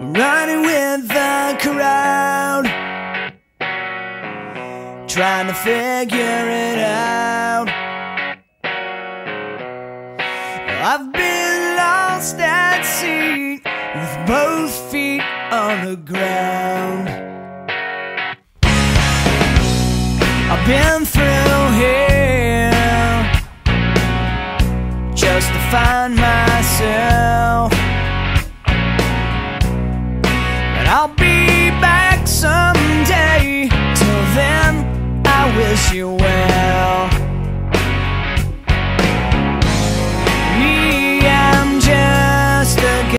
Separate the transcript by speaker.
Speaker 1: in with the crowd, trying to figure it out. I've been lost at sea with both feet on the ground. I've been through here just to find myself. But I'll be back someday. Till then, I wish you